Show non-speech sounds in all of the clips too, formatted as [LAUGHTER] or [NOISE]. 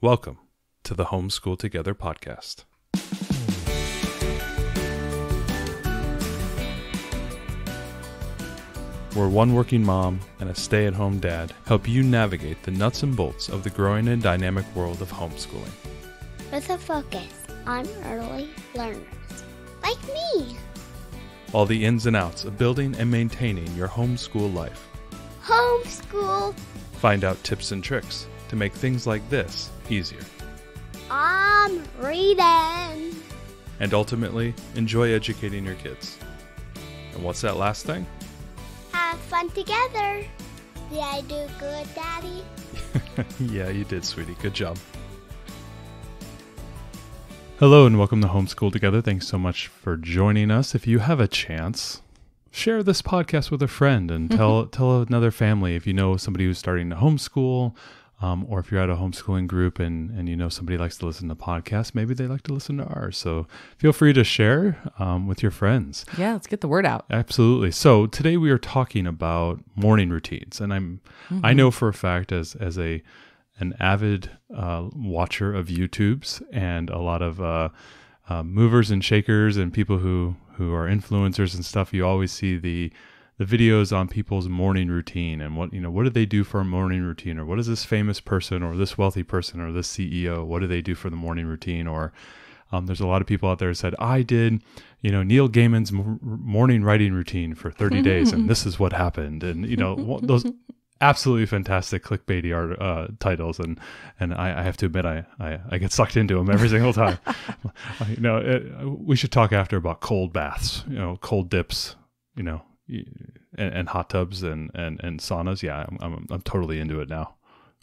Welcome to the Homeschool Together podcast. Where one working mom and a stay at home dad help you navigate the nuts and bolts of the growing and dynamic world of homeschooling. with a focus on early learners like me. All the ins and outs of building and maintaining your homeschool life. Homeschool. Find out tips and tricks to make things like this easier. I'm reading. And ultimately, enjoy educating your kids. And what's that last thing? Have fun together. Did I do good, Daddy? [LAUGHS] yeah, you did, sweetie. Good job. Hello and welcome to Homeschool Together. Thanks so much for joining us. If you have a chance, share this podcast with a friend and tell [LAUGHS] tell another family if you know somebody who's starting to homeschool, um, or if you're at a homeschooling group and and you know somebody likes to listen to podcasts, maybe they like to listen to ours. So feel free to share um, with your friends. Yeah, let's get the word out. Absolutely. So today we are talking about morning routines, and I'm I know for a fact as as a an avid uh, watcher of YouTubes and a lot of uh, uh, movers and shakers and people who who are influencers and stuff. You always see the the videos on people's morning routine and what you know what do they do for a morning routine or what is this famous person or this wealthy person or this CEO what do they do for the morning routine? Or um, there's a lot of people out there who said I did you know Neil Gaiman's m- morning writing routine for 30 days and [LAUGHS] this is what happened. And you know those absolutely fantastic clickbaity art uh, titles. And and I, I have to admit I, I I get sucked into them every single time. [LAUGHS] You know it, we should talk after about cold baths you know cold dips you know and, and hot tubs and, and, and saunas. Yeah, I'm, I'm, I'm totally into it now.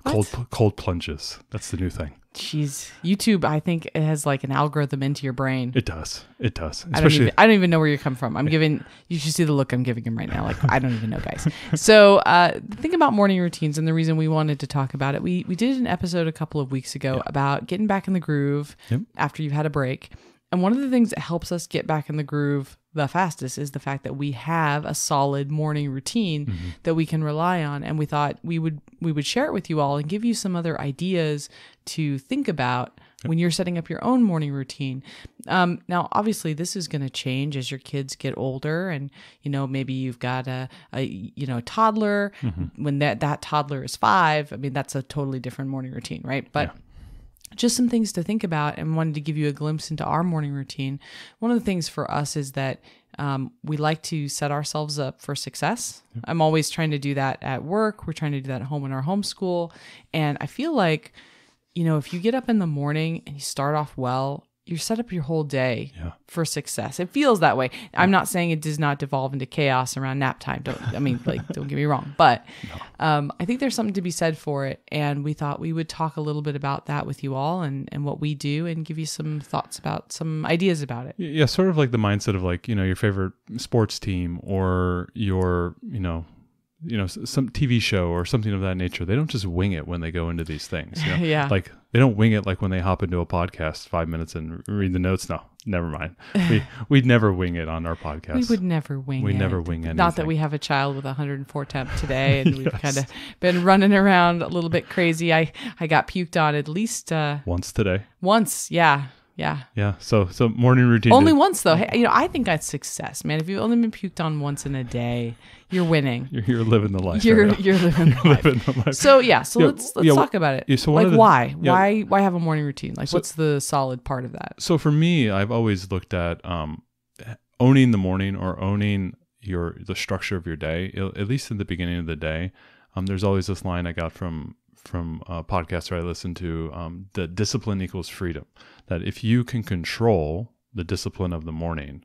Cold, What? cold plunges. That's the new thing. Jeez, YouTube, I think it has like an algorithm into your brain. It does. It does. I don't, Especially, even, I don't even know where you come from. I'm giving, you should see the look I'm giving him right now. Like, I don't even know, guys. So, uh, the thing about morning routines and the reason we wanted to talk about it, we, we did an episode a couple of weeks ago about getting back in the groove Yep. after you've had a break. And one of the things that helps us get back in the groove the fastest is the fact that we have a solid morning routine Mm-hmm. that we can rely on. And we thought we would we would share it with you all and give you some other ideas to think about when you're setting up your own morning routine. Um, now, obviously, this is going to change as your kids get older, and you know maybe you've got a, a you know toddler. When that that toddler is five, I mean that's a totally different morning routine, right? But just some things to think about and wanted to give you a glimpse into our morning routine. One of the things for us is that um, we like to set ourselves up for success. I'm always trying to do that at work. We're trying to do that at home in our homeschool. And I feel like, you know, if you get up in the morning and you start off well, you set up your whole day Yeah. for success. It feels that way. I'm not saying it does not devolve into chaos around nap time. Don't I mean like [LAUGHS] don't get me wrong, but um, I think there's something to be said for it. And we thought we would talk a little bit about that with you all and and what we do and give you some thoughts about some ideas about it. yeah, sort of like the mindset of like, you know, your favorite sports team or your, you know, you know, some TV show or something of that nature. They don't just wing it when they go into these things. You know? [LAUGHS] Yeah. Like they don't wing it like when they hop into a podcast five minutes and read the notes. No, never mind. [LAUGHS] We we'd never wing it on our podcast. We would never wing it. We never wing anything. Not that we have a child with 104 temp today [LAUGHS] and we've Yes. kind of been running around a little bit crazy. I I got puked on at least uh, once today. once. Yeah. Yeah. Yeah. So so morning routine. Only once though. Hey, you know, I think that's success, man. If you've only been puked on once in a day, you're winning. [LAUGHS] You're, you're living the life. You're right you're living [LAUGHS] the life. living the life. So yeah, so Yeah, let's let's yeah, talk about it. yeah, so like the- why? Why why have a morning routine? Like what's the solid part of that? so for me, I've always looked at um, owning the morning or owning your the structure of your day. At least in the beginning of the day, um, there's always this line I got from from a podcaster I listen to um, that discipline equals freedom. That if you can control the discipline of the morning,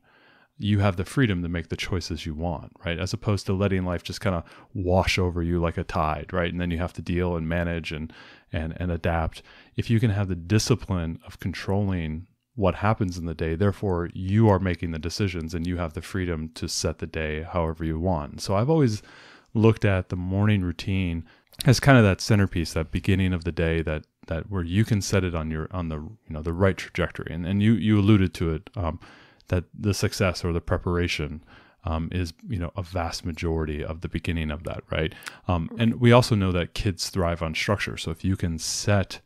you have the freedom to make the choices you want, right? As opposed to letting life just kind of wash over you like a tide, right? And then you have to deal and manage and and and adapt. If you can have the discipline of controlling what happens in the day, therefore you are making the decisions and you have the freedom to set the day however you want. So I've always looked at the morning routine as kind of that centerpiece, that beginning of the day that that where you can set it on your on the you know the right trajectory. And and you you alluded to it um, that the success or the preparation um, is you know a vast majority of the beginning of that, right? Um, and we also know that kids thrive on structure. So if you can set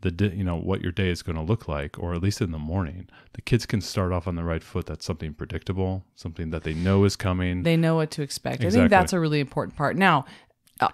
the di- you know what your day is going to look like or at least in the morning the kids can start off on the right foot that's something predictable something that they know is coming They know what to expect. I think that's a really important part. Now,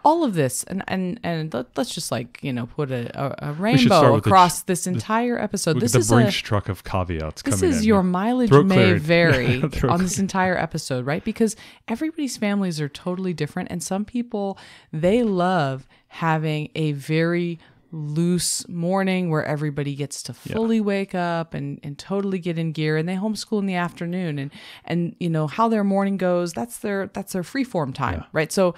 all of this, and and and let, us just like you know put a, a, a rainbow with the across this entire episode. This is the Brinks a truck of caveats this coming is in your mileage Throat may cleared. [LAUGHS] vary on this entire episode, right? Because everybody's families are totally different, and some people they love having a very loose morning where everybody gets to fully wake up and, and totally get in gear and they homeschool in the afternoon and and you know how their morning goes that's their that's their free form time right so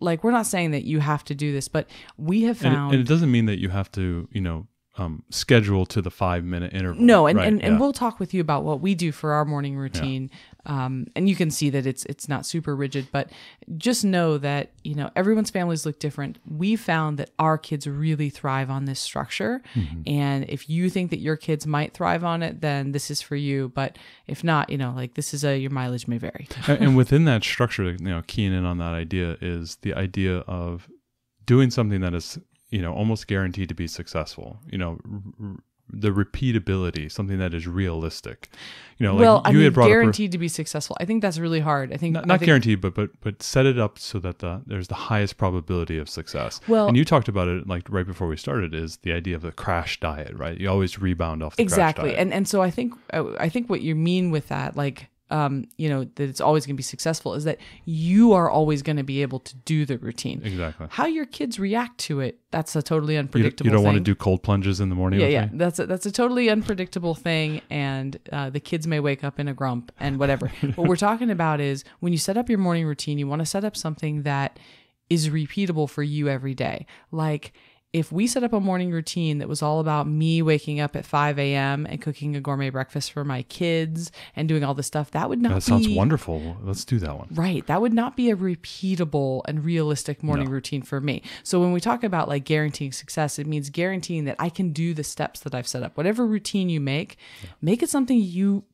like we're not saying that you have to do this but we have and, found it, and it doesn't mean that you have to you know um, schedule to the five minute interval No, and, right? and, and Yeah. we'll talk with you about what we do for our morning routine. Um, and you can see that it's it's not super rigid, but just know that you know everyone's families look different. We found that our kids really thrive on this structure, Mm-hmm. and if you think that your kids might thrive on it, then this is for you. But if not, you know, like this is a your mileage may vary. [LAUGHS] and, within that structure, you know, keying in on that idea is the idea of doing something that is, you know, almost guaranteed to be successful. You know, r- the repeatability, something that is realistic. You know, like well, I you mean, had brought up. guaranteed to be successful. I think that's really hard. I think Not, I think- guaranteed, but but but set it up so that the there's the highest probability of success. Well- and you talked about it like right before we started is the idea of the crash diet, right? You always rebound off the crash exactly and and so i think i think what you mean with that like um you know that it's always going to be successful is that you are always going to be able to do the routine exactly. how your kids react to it that's a totally You, unpredictable you don't want to do cold plunges in the morning. yeah yeah me? that's a, that's a totally unpredictable thing and uh, the kids may wake up in a grump and whatever [LAUGHS] what we're talking about is when you set up your morning routine you want to set up something that is repeatable for you every day like if we set up a morning routine that was all about me waking up at 5 a.m. and cooking a gourmet breakfast for my kids and doing all this stuff, that would not That sounds be wonderful. Let's do that one. Right. That would not be a repeatable and realistic morning No. routine for me. So when we talk about like guaranteeing success, it means guaranteeing that I can do the steps that I've set up. Whatever routine you make, make it something you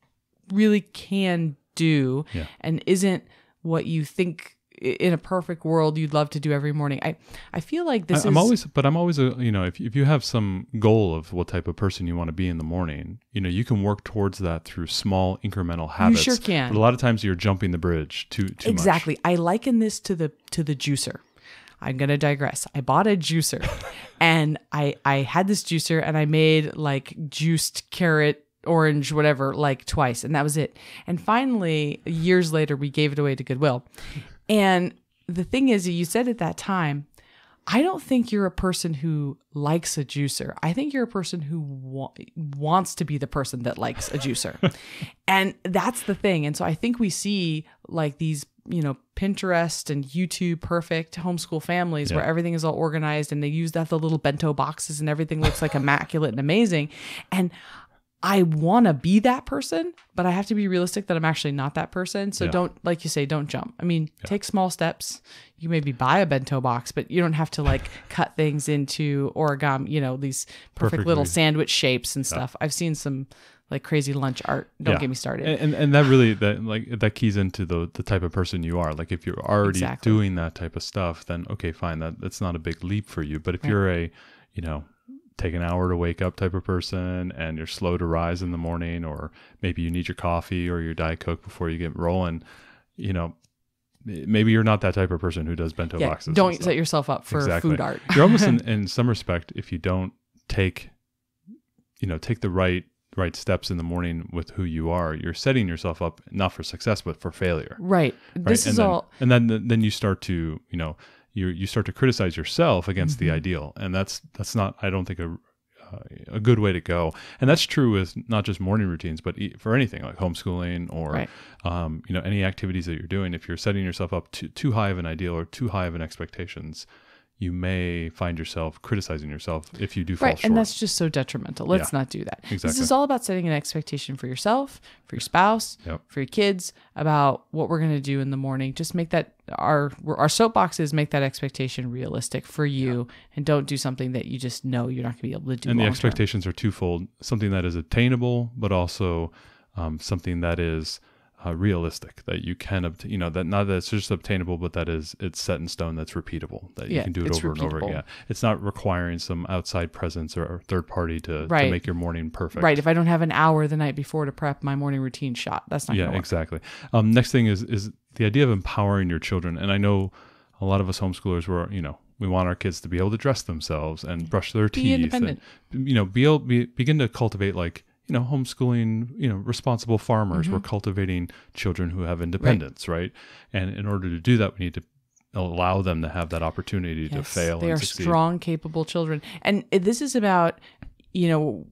really can do Yeah. and isn't what you think in a perfect world you'd love to do every morning. I I feel like this I, am is always, but I'm always a, you know, if, if you have some goal of what type of person you want to be in the morning, you know, you can work towards that through small incremental habits. You sure can. But a lot of times you're jumping the bridge too, too exactly. I liken this to the to the juicer. I'm gonna digress. I bought a juicer, [LAUGHS] and I I had this juicer, and I made like juiced carrot, orange, whatever, like twice, and that was it. And finally, years later, we gave it away to Goodwill. And the thing is, you said at that time, I don't think you're a person who likes a juicer. I think you're a person who wa- wants to be the person that likes a juicer. [LAUGHS] and that's the thing. And so I think we see like these, you know, Pinterest and YouTube perfect homeschool families where everything is all organized and they use that the little bento boxes and everything looks like immaculate and amazing. And I want to be that person, but I have to be realistic that I'm actually not that person. So Yeah. don't, like you say, don't jump. I mean, take small steps. You maybe buy a bento box, but you don't have to like cut things into origami, you know, these perfect little sandwich shapes and stuff. I've seen some like crazy lunch art. Don't Yeah. get me started. And, and and that really that like that keys into the the type of person you are. Like if you're already Exactly. doing that type of stuff, then okay, fine. That that's not a big leap for you. But if you're a, you know, take an hour to wake up type of person and you're slow to rise in the morning or maybe you need your coffee or your diet coke before you get rolling, you know, maybe you're not that type of person who does bento yeah, boxes. don't set yourself up for Exactly. food art. you're almost in, [LAUGHS] in some respect if you don't take you know take the right right steps in the morning with who you are you're setting yourself up not for success but for failure right. right? This and is then, all. and then then you start to you know you you start to criticize yourself against Mm-hmm. the ideal and that's that's not i don't think a uh, a good way to go and that's true with not just morning routines but e- for anything like homeschooling or Right. um, you know any activities that you're doing if you're setting yourself up too, too high of an ideal or too high of an expectations you may find yourself criticizing yourself if you do fall Right, short and that's just so detrimental. Let's Yeah. not do that. This is all about setting an expectation for yourself, for your spouse, Yep. for your kids about what we're going to do in the morning. Just make that our our soapboxes make that expectation realistic for you, and don't do something that you just know you're not going to be able to do. and the expectations are twofold something that is attainable but also um, something that is uh, realistic that you can obtain you know that not that it's just obtainable but that is it's set in stone that's repeatable that you can do it over and over again. It's not requiring some outside presence or, third party to, to make your morning perfect. Right. If I don't have an hour the night before to prep my morning routine shot, that's not yeah exactly. Um, next thing is is the idea of empowering your children and i know a lot of us homeschoolers were you know we want our kids to be able to dress themselves and brush their Be teeth independent. and you know be able be, begin to cultivate like you know homeschooling you know responsible farmers Mm-hmm. we're cultivating children who have independence right. and in order to do that we need to allow them to have that opportunity to fail They are succeed strong, capable children. And this is about, you know,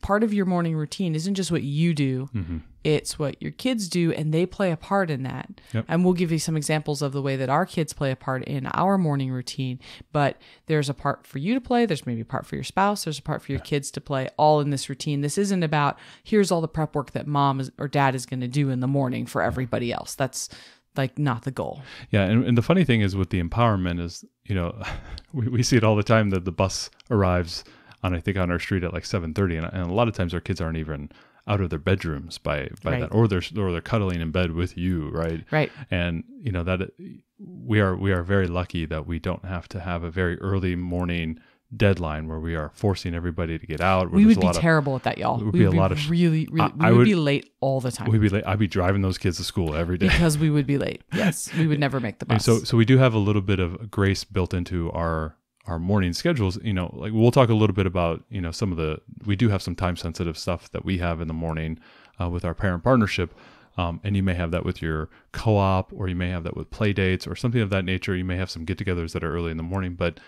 part of your morning routine isn't just what you do, Mm-hmm. It's what your kids do, and they play a part in that. Yep. And we'll give you some examples of the way that our kids play a part in our morning routine. But there's a part for you to play, there's maybe a part for your spouse, there's a part for your kids to play, all in this routine. This isn't about here's all the prep work that mom is, or dad is going to do in the morning for everybody else. That's like not the goal. Yeah, and, and the funny thing is with the empowerment is, you know, [LAUGHS] we, we see it all the time that the bus arrives on I think on our street at like seven thirty, and, and a lot of times our kids aren't even out of their bedrooms by by Right. that, or they're or they're cuddling in bed with you, right? Right. And you know that we are we are very lucky that we don't have to have a very early morning deadline where we are forcing everybody to get out. We would be of- terrible at that, y'all. It would we be would a lot of sh- really, really. I- we I would, would- be late all the time We'd be late. I'd be driving those kids to school every day. because we would be late. Yes, we would never make the [LAUGHS] And bus. so so we do have a little bit of grace built into our our morning schedules you know like we'll talk a little bit about you know some of the we do have some time sensitive stuff that we have in the morning uh, with our parent partnership. Um, and you may have that with your co-op or you may have that with play dates or something of that nature. You may have some get-togethers that are early in the morning but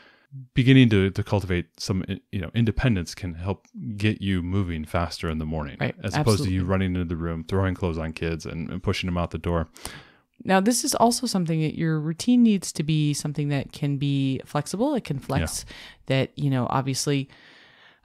beginning to, to cultivate some you know independence can help get you moving faster in the morning Right, as opposed to you running into the room throwing clothes on kids and, and pushing them out the door Now, this is also something that your routine needs to be something that can be flexible. It can flex. That you know, obviously,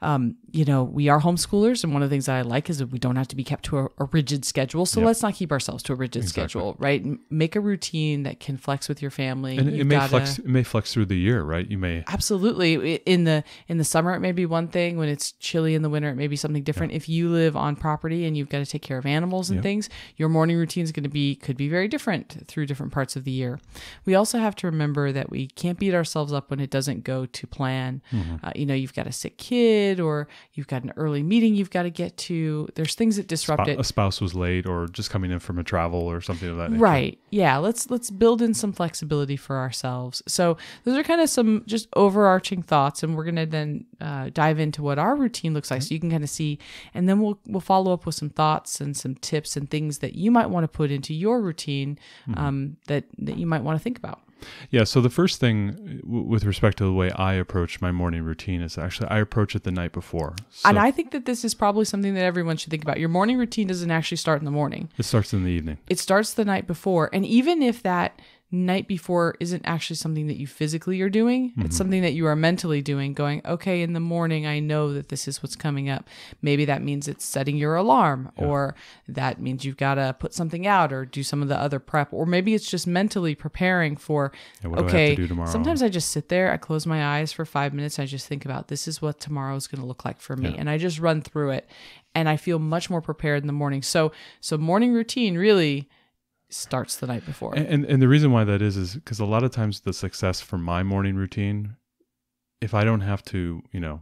um, you know, we are homeschoolers, and one of the things that I like is that we don't have to be kept to a, a rigid schedule. So Yep. let's not keep ourselves to a rigid Exactly. schedule, right? Make a routine that can flex with your family. and it, may gotta- flex it may flex through the year right you may Absolutely. In the in the summer, it may be one thing. When it's chilly in the winter, it may be something different. If you live on property and you've got to take care of animals and Yeah. things, your morning routine is going to be could be very different through different parts of the year. We also have to remember that we can't beat ourselves up when it doesn't go to plan. Mm-hmm. Uh, you know, you've got a sick kid, or you've got an early meeting you've got to get to. There's things that disrupt it. a spouse was late or just coming in from a travel or something of that nature. Right. Yeah. Let's let's build in some flexibility for ourselves. So those are kind of some just overarching thoughts, and we're gonna then uh, dive into what our routine looks like, so you can kind of see, and then we'll we'll follow up with some thoughts and some tips and things that you might want to put into your routine um, that that you might want to think about. Yeah. So the first thing uh, w- with respect to the way I approach my morning routine is actually I approach it the night before. So and I think that this is probably something that everyone should think about. Your morning routine doesn't actually start in the morning. it starts in the evening. it starts the night before and even if that night before isn't actually something that you physically are doing. It's mm-hmm. something that you are mentally doing going okay in the morning i know that this is what's coming up. Maybe that means it's setting your alarm or that means you've got to put something out or do some of the other prep. Or maybe it's just mentally preparing for Yeah, what do I okay do sometimes i just sit there i close my eyes for five minutes i just think about this is what tomorrow is going to look like for me. And i just run through it and i feel much more prepared in the morning. So so morning routine really starts the night before. And, and and the reason why that is is because a lot of times the success for my morning routine, if I don't have to, you know,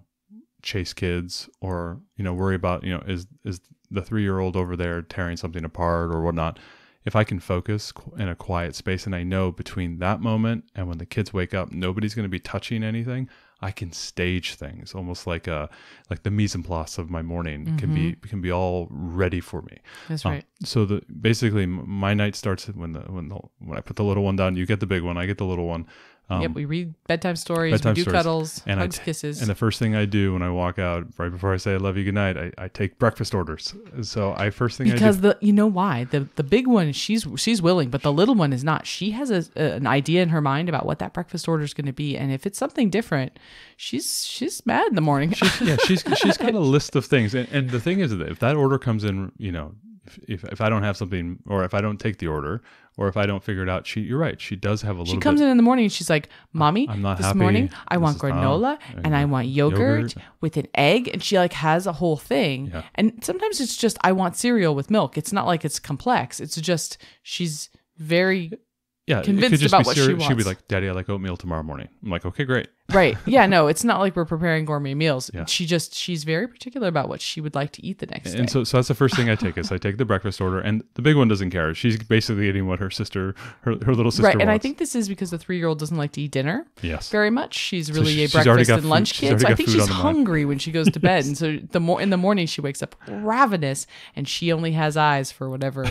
chase kids or you know worry about you know is is the three year old over there tearing something apart or whatnot. If I can focus in a quiet space and I know between that moment and when the kids wake up, nobody's going to be touching anything. I can stage things almost like a like the mise en place of my morning can be can be all ready for me. That's Um, right. so the basically my night starts when the when the when I put the little one down. You get the big one. I get the little one. Um, yep, we read bedtime stories, bedtime we do stories. cuddles, And hugs, t- kisses. And the first thing I do when I walk out, right before I say I love you, good night, I, I take breakfast orders. So I first thing because I do. the you know why the the big one she's she's willing, but the little one is not. She has a, a- an idea in her mind about what that breakfast order is going to be, and if it's something different, she's she's mad in the morning. yeah, she's [LAUGHS] she's got a list of things, and, and the thing is that if that order comes in, you know, if, if I don't have something, or if I don't take the order, or if I don't figure it out, she you're right. She does have a little. She comes bit, in in the morning and she's like, "Mommy, I'm not this happy. morning I This want not- granola and I want yogurt, Yogurt. with an egg." And she like has a whole thing. Yeah. And sometimes it's just I want cereal with milk. It's not like it's complex. It's just she's very yeah, convinced about be what she cereal. She'd be like, "Daddy, I like oatmeal tomorrow morning." I'm like, "Okay, great." [LAUGHS] right. Yeah, no, it's not like we're preparing gourmet meals. Yeah. She just she's very particular about what she would like to eat the next And day. And so, so that's the first thing I take is [LAUGHS] I take the breakfast order, and the big one doesn't care. She's basically eating what her sister, her, her little sister right, and I think this is because the three year old doesn't like to eat dinner yes, very much. She's really she- a breakfast and lunch food- she's kid. So I think she's on the mind. hungry when she goes to bed, [LAUGHS] and so the more in the morning she wakes up ravenous, and she only has eyes for whatever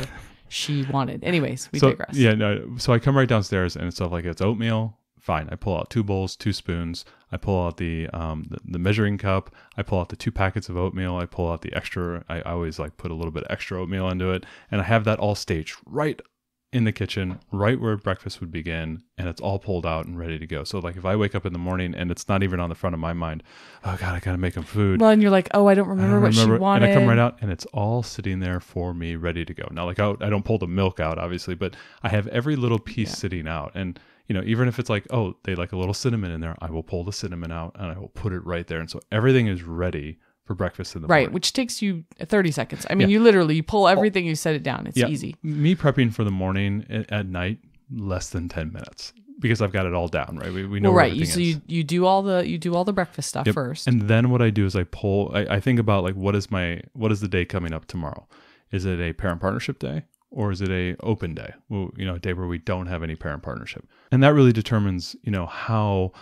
she wanted. Anyways, we so digress. yeah, no. So I come right downstairs, and stuff like it's oatmeal. Fine, I pull out two bowls, two spoons. I pull out the um the, the measuring cup. I pull out the two packets of oatmeal. I pull out the extra. I, I always like put a little bit extra oatmeal into it, and I have that all staged right in the kitchen, right where breakfast would begin, and it's all pulled out and ready to go. So like if I wake up in the morning and it's not even on the front of my mind, oh god, I gotta make them food. Well, and you're like, oh, I don't I remember don't what she remember- wanted. And I come right out and it's all sitting there for me, ready to go. Now, like I, I don't pull the milk out, obviously, but I have every little piece Yeah. sitting out. And, you know, even if it's like, oh, they like a little cinnamon in there, I will pull the cinnamon out and I will put it right there. And so everything is ready for breakfast in the morning. Right, morning. which takes you 30 seconds. I mean, Yeah. you literally you pull everything, you set it down. It's Yeah. easy. Me prepping for the morning at, at night, less than 10 minutes because I've got it all down, right? We, we know Well, right. You, so you, you do all the you do all the breakfast stuff Yep. first. And then what I do is I pull. I, I think about like what is my what is the day coming up tomorrow? Is it a parent partnership day or is it a open day? Well, you know, a day where we don't have any parent partnership, and that really determines you know how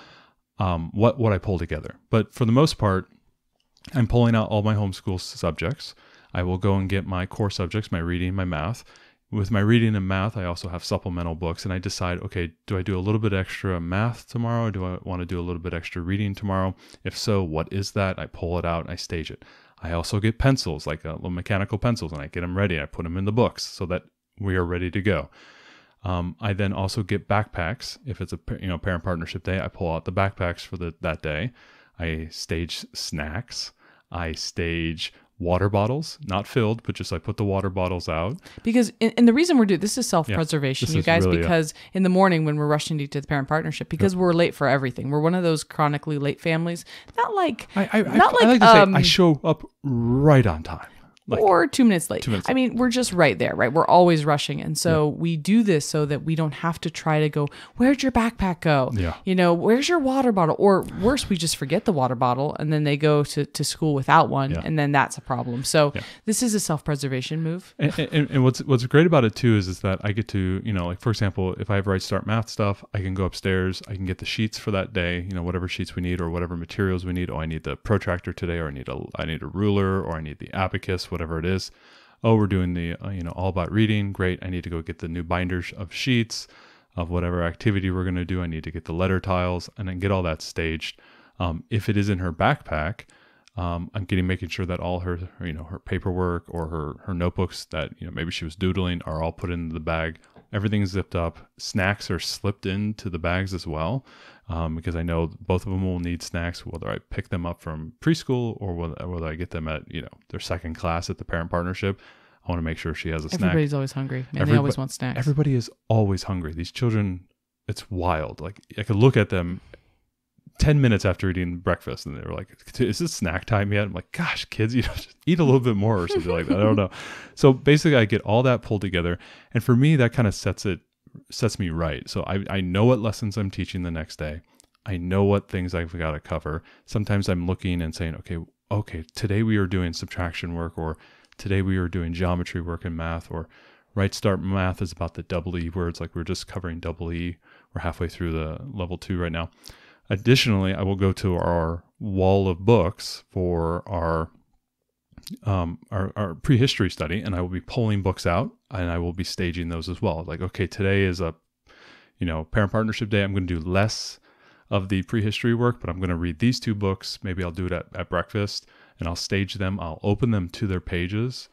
um, what what I pull together. But for the most part, I'm pulling out all my homeschool subjects. I will go and get my core subjects, my reading, my math. With my reading and math, I also have supplemental books, and I decide, okay, do I do a little bit extra math tomorrow? Or do I want to do a little bit extra reading tomorrow? If so, what is that? I pull it out I stage it. I also get pencils, like uh, little mechanical pencils, and I get them ready. I put them in the books so that we are ready to go. Um, I then also get backpacks. If it's a you know parent partnership day, I pull out the backpacks for the that day. I stage snacks. I stage water bottles, not filled, but just I put the water bottles out. Because and, the reason we're doing this is self preservation, this you guys. really, because in the morning when we're rushing to, to the parent partnership, because we're late for everything, we're one of those chronically late families. Not like I, I, not I, like, I like to say um, I show up right on time. Like, or two minutes late. Two minutes I mean, we're just right there, right? We're always rushing, and so we do this so that we don't have to try to go. Where'd your backpack go? Yeah. You know, where's your water bottle? Or worse, we just forget the water bottle, and then they go to, to school without one, Yeah. and then that's a problem. So this is a self preservation move. and, and, and what's what's great about it too is is that I get to you know like for example if I have RightStart Math stuff I can go upstairs I can get the sheets for that day you know whatever sheets we need or whatever materials we need oh I need the protractor today or I need a I need a ruler or I need the abacus whatever it is. Oh we're doing the uh, you know all about reading. Great. I need to go get the new binders of sheets of whatever activity we're going to do. I need to get the letter tiles and then get all that staged. Um, if it is in her backpack um, I'm getting making sure that all her, her, you know, her paperwork or her her notebooks that you know maybe she was doodling are all put into the bag. Everything's zipped up. Snacks are slipped into the bags as well, um, because I know both of them will need snacks, whether I pick them up from preschool or whether, whether I get them at you know their second class at the parent partnership. I want to make sure she has a snack. Everybody's always hungry, and they always want snacks. Everybody is always hungry. These children, it's wild. Like I could look at them 10 minutes after eating breakfast and they were like, is it snack time yet? I'm like, gosh, kids, you know, [LAUGHS] just eat a little bit more or something like that. I don't know. [LAUGHS] So basically I get all that pulled together. And for me, that kind of sets it, sets me right. So I, I know what lessons I'm teaching the next day. I know what things I've got to cover. Sometimes I'm looking and saying, okay, okay, today we are doing subtraction work or today we are doing geometry work in math or RightStart Math is about the double E words. Like we're just covering double E. We're halfway through the level two right now. Additionally, I will go to our wall of books for our um, our, our prehistory study, and I will be pulling books out, and I will be staging those as well. Like, okay, today is a you know parent partnership day. I'm going to do less of the prehistory work, but I'm going to read these two books. Maybe I'll do it at, at breakfast, and I'll stage them. I'll open them to their pages.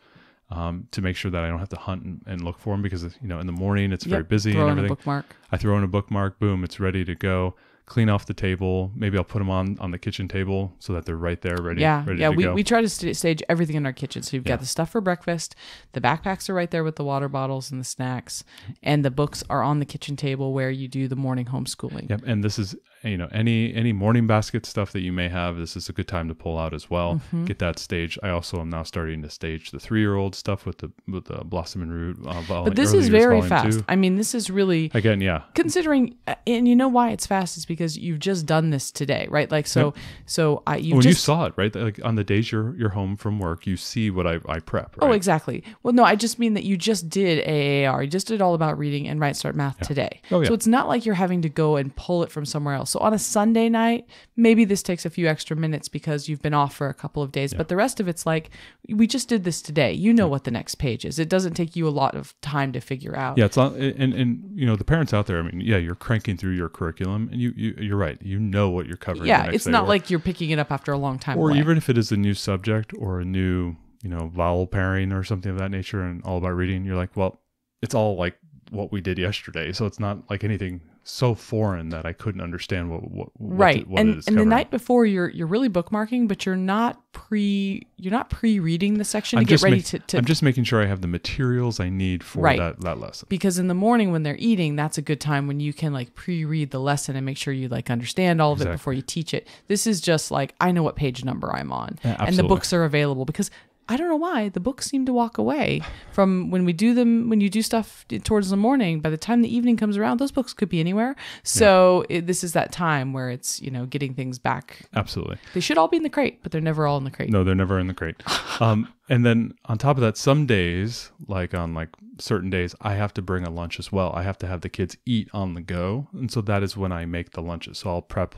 Um, to make sure that I don't have to hunt and, and look for them because you know in the morning it's very busy and everything. bookmark. I throw in a bookmark, boom, it's ready to go. Clean off the table. Maybe I'll put them on on the kitchen table so that they're right there, ready. Yeah, ready yeah. We, go. we try to st- stage everything in our kitchen. So you've Yeah. got the stuff for breakfast, the backpacks are right there with the water bottles and the snacks, and the books are on the kitchen table where you do the morning homeschooling. Yep, and this is you know any any morning basket stuff that you may have. This is a good time to pull out as well. Mm-hmm. Get that staged. I also am now starting to stage the three year old stuff with the with the blossom and root. Uh, vol- But this is very fast. two. I mean, this is really Again, yeah, considering, uh, and you know why it's fast is because you've just done this today, right? Like so, so I you when you saw it right, like on the days you're you're home from work, you see what I I prep. Right? Oh, exactly. Well, no, I just mean that you just did AAR. You just did all about reading and RightStart Math today. Oh, yeah. So it's not like you're having to go and pull it from somewhere else. So on a Sunday night, maybe this takes a few extra minutes because you've been off for a couple of days, but the rest of it's like we just did this today. You know what the next page is. It doesn't take you a lot of time to figure out. Yeah, it's not, and and you know the parents out there. I mean, yeah, you're cranking through your curriculum, and you, you you're right. You know what you're covering. Yeah, it's not or- like you're picking it up after a long time or away. even if it is a new subject or a new you know vowel pairing or something of that nature and all about reading you're like well it's all like what we did yesterday so it's not like anything so foreign that i couldn't understand what what, right. what and and the night before you're you're really bookmarking but you're not pre you're not pre-reading the section I'm to get ready ma- to, to i'm just making sure i have the materials i need for Right. that that lesson. Because in the morning when they're eating that's a good time when you can like pre-read the lesson and make sure you like understand all of it before you teach it. This is just like i know what page number i'm on. Yeah, and the books are available because i don't know why the books seem to walk away from when we do them when you do stuff towards the morning by the time the evening comes around those books could be anywhere. So it, this is that time where it's you know getting things back. Absolutely. They should all be in the crate but they're never all in the crate. No they're never in the crate. [LAUGHS] Um and then on top of that some days like on like certain days i have to bring a lunch as well. I have to have the kids eat on the go. And so that is when i make the lunches. So i'll prep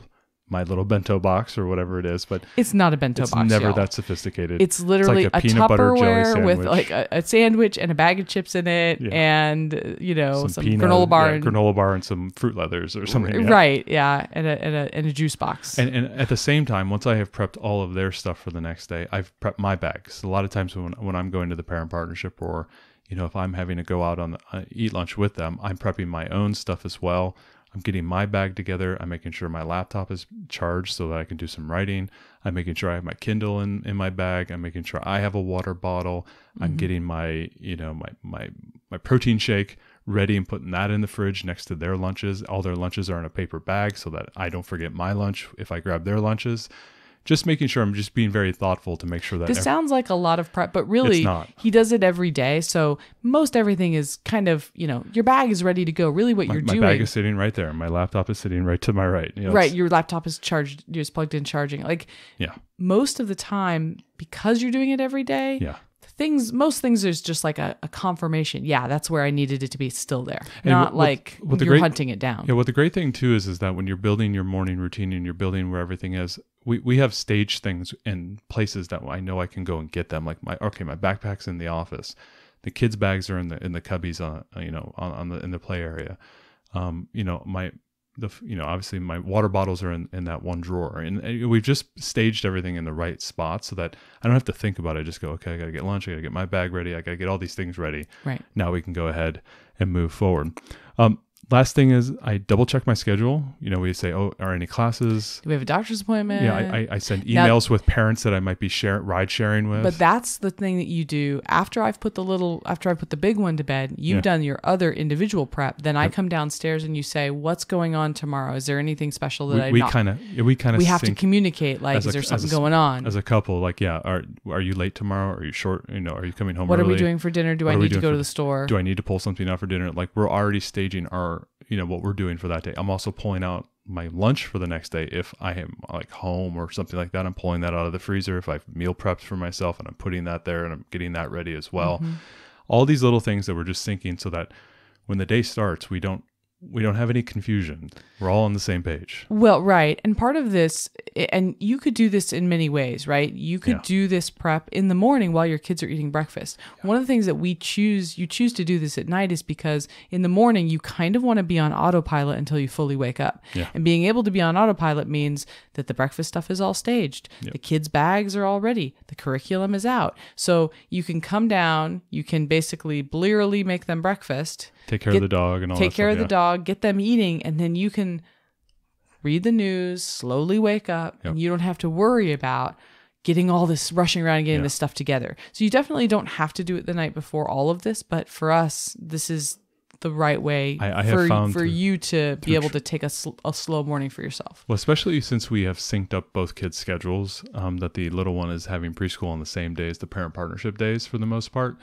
my little bento box or whatever it is but it's not a bento it's box never y'all. that sophisticated It's literally like a, a peanut butter jelly Tupperware with like a, a sandwich and a bag of chips in it, Yeah. and you know some, peanut- granola bar, yeah, and, granola bar and some fruit leathers or something yeah. right? Yeah, and a, and a and a juice box. And, and at the same time, once I have prepped all of their stuff for the next day, I've prepped my bags. A lot of times when, when I'm going to the parent partnership or, you know, if I'm having to go out on the, uh, eat lunch with them, I'm prepping my own stuff as well. I'm getting my bag together. I'm making sure my laptop is charged so that I can do some writing. I'm making sure I have my Kindle in, in my bag. I'm making sure I have a water bottle. I'm mm-hmm. getting my, you know, my, my, my protein shake ready and putting that in the fridge next to their lunches. All their lunches are in a paper bag so that I don't forget my lunch if I grab their lunches. Just making sure I'm just being very thoughtful to make sure that this ev- sounds like a lot of prep, but really, not. he does it every day. So most everything is kind of you know your bag is ready to go. Really, what my, you're my doing, My bag is sitting right there. My laptop is sitting right to my right. You know, right? Your laptop is charged. You're just plugged in charging. Like Yeah. most of the time, because you're doing it every day, Yeah. things most things there's just like a, a confirmation yeah that's where i needed it to be still there And not what- like what the you're great- hunting it down Yeah, what the great thing too is is that when you're building your morning routine and you're building where everything is, we, we have staged things in places that I know I can go and get them. Like my okay, my backpack's in the office, the kids' bags are in the in the cubbies on you know on, on the in the play area. Um, you know my the you know obviously my water bottles are in, in that one drawer and, and we've just staged everything in the right spot so that I don't have to think about it. I just go okay, I gotta get lunch, I gotta get my bag ready, I gotta get all these things ready right now we can go ahead and move forward. Um, last thing is I double check my schedule. You know, we say, oh, are any classes? do we have a doctor's appointment Yeah, I, I, I send Now- emails with parents that I might be share, ride sharing with. but that's the thing that you do after i've put the little after i put the big one to bed you've Yeah. done your other individual prep then i come downstairs and you say what's going on tomorrow is there anything special that we, i we kind of we kind of we have to communicate like as is a- there as a something going on as a couple. Like, yeah, are are you late tomorrow? Are you short? You know, are you coming home? what are we doing for dinner do What i need to go to the store Do I need to pull something out for dinner? Like, we're already staging our you know what we're doing for that day. I'm also pulling out my lunch for the next day if I am like home or something like that. I'm pulling that out of the freezer. If I've meal prepped for myself and I'm putting that there and I'm getting that ready as well. Mm-hmm. All these little things that we're just thinking so that when the day starts, we don't we don't have any confusion. We're all on the same page. Well, right. And part of this, and you could do this in many ways, right? You could Yeah. do this prep in the morning while your kids are eating breakfast. One of the things that we choose, you choose to do this at night is because in the morning, you kind of want to be on autopilot until you fully wake up. Yeah. And being able to be on autopilot means that the breakfast stuff is all staged, the kids' bags are all ready, the curriculum is out. So you can come down, you can basically blearily make them breakfast Take care Get- of the dog and all take care stuff, of the dog, get them eating, and then you can read the news, slowly wake up, and you don't have to worry about getting all this rushing around and getting Yeah. this stuff together. So you definitely don't have to do it the night before all of this, but for us, this is the right way I- I have for, found for through- you to be able to take a, sl- a slow morning for yourself. Well, especially since we have synced up both kids' schedules, um, that the little one is having preschool on the same day as the parent partnership days for the most part.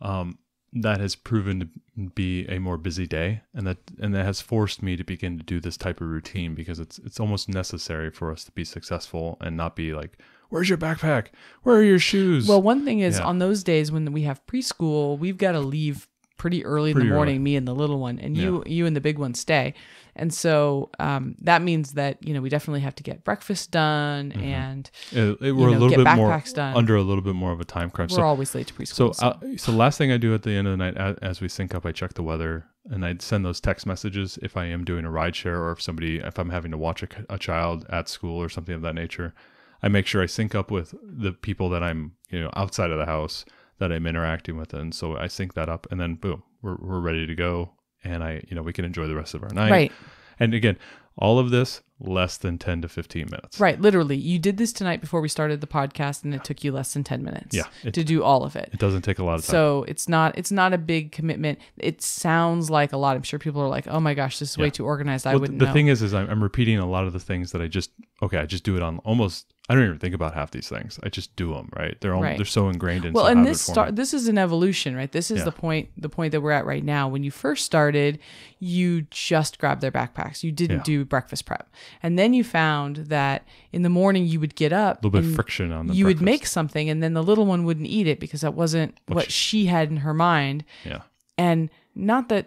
Um, that has proven to be a more busy day, and that and that has forced me to begin to do this type of routine because it's it's almost necessary for us to be successful and not be like, "Where's your backpack? Where are your shoes?" Well, one thing is Yeah. on those days when we have preschool, we've got to leave pretty early in Pretty the early. morning. Me and the little one, and you, you and the big one stay, and so um, that means that you know we definitely have to get breakfast done, Mm-hmm. and It- it- we're know, a little get bit more backpacks done. under a little bit more of a time crunch. we're So always late to preschool. So, uh, so last thing I do at the end of the night, a- as we sync up, I check the weather and I send those text messages if I am doing a ride share or if somebody, if I'm having to watch a child at school or something of that nature. I make sure I sync up with the people that I'm, you know, outside of the house that I'm interacting with, and so I sync that up, and then boom, we're we're ready to go, and I, you know, we can enjoy the rest of our night. right, And again, all of this less than ten to fifteen minutes. right, literally, you did this tonight before we started the podcast, and it took you less than ten minutes, Yeah, it- to do all of it. It doesn't take a lot of time. So it's not it's not a big commitment. It sounds like a lot. I'm sure people are like, "Oh my gosh, this is way too organized." I Well, wouldn't the know. thing is, is I'm, I'm repeating a lot of the things that I just okay. I just do it on almost. I don't even think about half these things. I just do them. Right? They're all, Right. they're so ingrained in. well, and this start this is an evolution, right? This is Yeah. the point the point that we're at right now. When you first started, you just grabbed their backpacks. You didn't Yeah. do breakfast prep, and then you found that in the morning you would get up, a little bit of friction on the. you would make something, and then the little one wouldn't eat it because that wasn't what she had in her mind. Yeah. and not that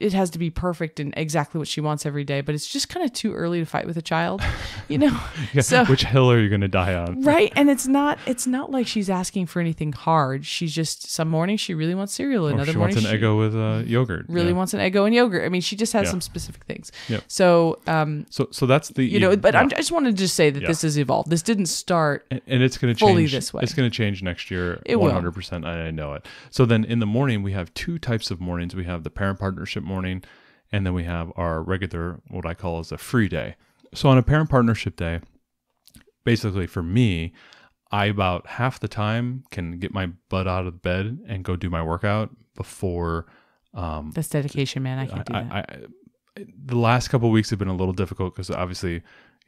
it has to be perfect and exactly what she wants every day but it's just kind of too early to fight with a child you know [LAUGHS] Yeah. so Which hill are you going to die on? right and it's not it's not like she's asking for anything hard she's just some mornings she really wants cereal Or another she morning wants an she Eggo with uh, yogurt. really yeah. wants an eggo and yogurt i mean she just has Yeah. some specific things Yep. so um So so that's the you know but i just wanted to just say that this has evolved this didn't start and, and it's going to fully change this way. It's going to change next year. It will. 100%. I I know it. So then in the morning we have two types of mornings. We have the parent partnership morning and then we have our regular what I call as a free day. So on a parent partnership day, basically for me, I about half the time can get my butt out of bed and go do my workout before um that's dedication man i can't do I, that I, I, the last couple of weeks have been a little difficult because obviously, you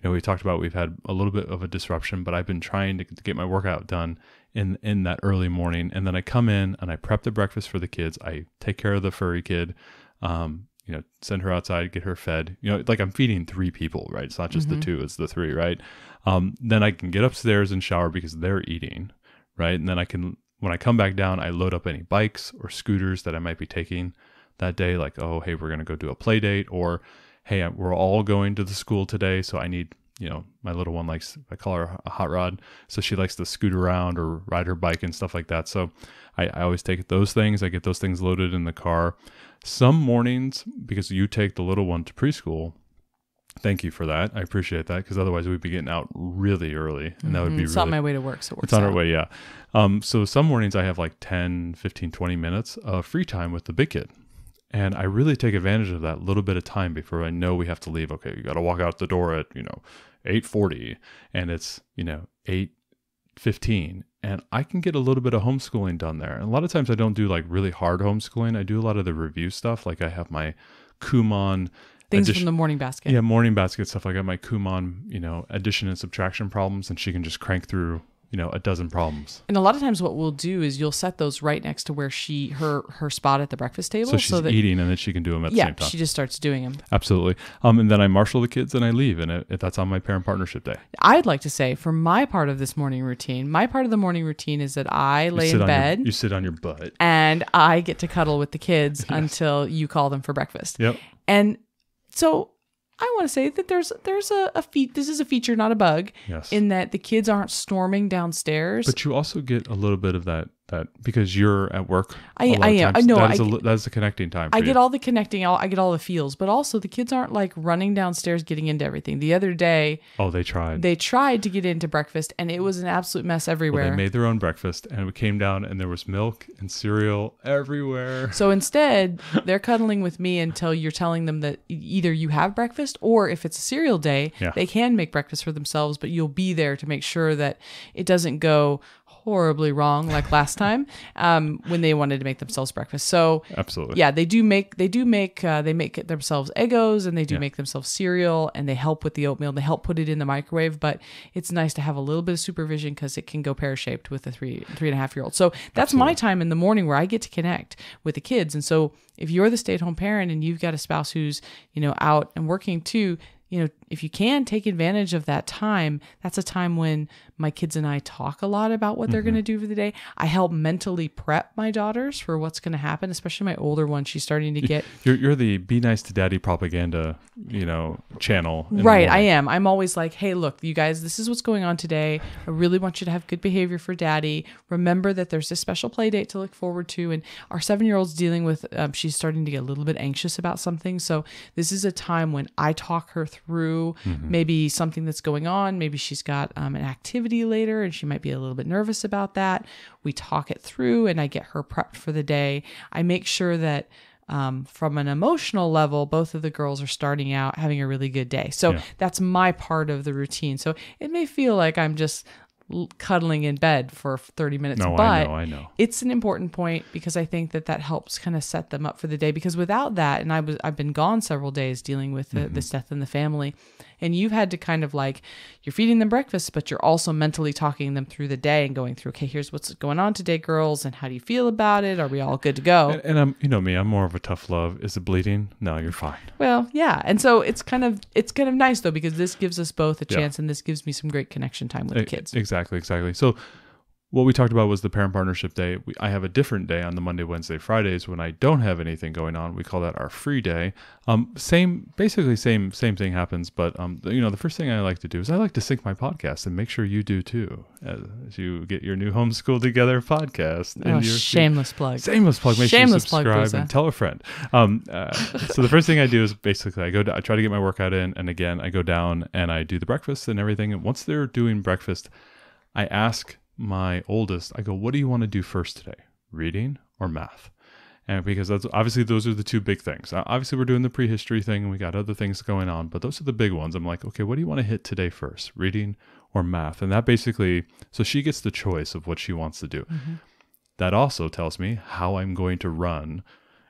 know, we talked about we've had a little bit of a disruption, but I've been trying to, to get my workout done in in that early morning, and then I come in and I prep the breakfast for the kids. I take care of the furry kid, um, you know, send her outside, get her fed. You know, like I'm feeding three people, right? It's not just the two; it's the three, right? Um, then I can get upstairs and shower because they're eating, right? And then I can when I come back down, I load up any bikes or scooters that I might be taking that day like oh hey we're going to go do a play date or hey we're all going to the school today so i need you know my little one likes i call her a hot rod so she likes to scoot around or ride her bike and stuff like that so i, I always take those things i get those things loaded in the car some mornings because you take the little one to preschool thank you for that i appreciate that because otherwise we'd be getting out really early and that would be it's really on my way to work so it works it's on our way, yeah. Um, so some mornings I have like 10, 15, 20 minutes of free time with the big kid. And I really take advantage of that little bit of time before I know we have to leave. Okay, you got to walk out the door at, you know, 8:40 and it's, you know, 8:15 and I can get a little bit of homeschooling done there. And a lot of times I don't do like really hard homeschooling. I do a lot of the review stuff like I have my Kumon things addition- from the morning basket yeah, morning basket stuff. I got my Kumon, you know, addition and subtraction problems, and she can just crank through, you know, a dozen problems. And a lot of times, what we'll do is you'll set those right next to where she her her spot at the breakfast table, So she's that eating, and then she can do them at the yeah, same time. she just starts doing them. Absolutely. Um, and then I marshal the kids and I leave, and it, it, that's on my parent partnership day. I'd like to say, for my part of this morning routine, my part of the morning routine is that I lay in bed Your, you sit on your butt. and I get to cuddle with the kids [LAUGHS] until you call them for breakfast. Yep. And so I want to say that there's there's a, a feat. This is a feature, not a bug, Yes. in that the kids aren't storming downstairs. but you also get a little bit of that that because you're at work. I- a lot I am. times, I know, That is, I a, that is a connecting time. For I you. get all the connecting, I get all the feels, but also the kids aren't like running downstairs getting into everything. The other day, Oh, they tried. they tried to get into breakfast and it was an absolute mess everywhere. Well, they made their own breakfast, and we came down, and there was milk and cereal everywhere. So instead, they're cuddling with me until you're telling them that either you have breakfast or if it's a cereal day, Yeah. they can make breakfast for themselves, but you'll be there to make sure that it doesn't go horribly wrong like last [LAUGHS] time um, when they wanted to make themselves breakfast. So Absolutely. yeah, they do make they do make uh, they make themselves Eggos and they do Yeah. make themselves cereal and they help with the oatmeal. They help put it in the microwave, but it's nice to have a little bit of supervision because it can go pear shaped with a three three and a half year old. So that's my time in the morning where I get to connect with the kids. And so if you're the stay at home parent and you've got a spouse who's you know out and working too. You know, if you can take advantage of that time, that's a time when my kids and I talk a lot about what they're going to do for the day. I help mentally prep my daughters for what's going to happen, especially my older one. She's starting to get You're, you're the be nice to daddy propaganda, you know, channel. right. I am. I'm always like, hey, look, you guys, this is what's going on today. I really want you to have good behavior for daddy. Remember that there's this special play date to look forward to. And our seven year old's dealing with, um, she's starting to get a little bit anxious about something. So this is a time when I talk her through maybe something that's going on. Maybe she's got um, an activity later and she might be a little bit nervous about that. We talk it through and I get her prepped for the day. I make sure that um, from an emotional level, both of the girls are starting out having a really good day. So Yeah. that's my part of the routine. So it may feel like I'm just cuddling in bed for 30 minutes, No, but I know, I know. it's an important point because I think that that helps kind of set them up for the day. Because without that, and I was I've been gone several days dealing with the, Mm-hmm. this death in the family, and you've had to kind of like you're feeding them breakfast, but you're also mentally talking them through the day and going through, okay, here's what's going on today, girls, and how do you feel about it? Are we all good to go? And, and I'm, you know me, I'm more of a tough love. Is it bleeding? No, you're fine. Well, yeah, and so it's kind of it's kind of nice though because this gives us both a Yeah. chance, and this gives me some great connection time with the E- kids. Exactly, exactly. So, what we talked about was the parent partnership day. We, I have a different day on the Monday, Wednesday, Fridays when I don't have anything going on. We call that our free day. Um, same, basically same same thing happens. But um, the- you know, the first thing I like to do is I like to sync my podcast, and make sure you do too, as, as you get your new homeschool together podcast. and Oh, your- shameless plug. Shameless plug. Make Shameless sure plug, you subscribe Brusa. and tell a friend. Um, uh, so the first thing I do is basically I go. I try to get my workout in, and again I go down and I do the breakfast and everything. And once they're doing breakfast, I ask my oldest. I go, "What do you want to do first today? Reading or math?" And because that's obviously those are the two big things. Obviously, we're doing the prehistory thing, and we got other things going on, but those are the big ones. I'm like, okay, what do you want to hit today first, reading or math? And that basically, so she gets the choice of what she wants to do that also tells me how I'm going to run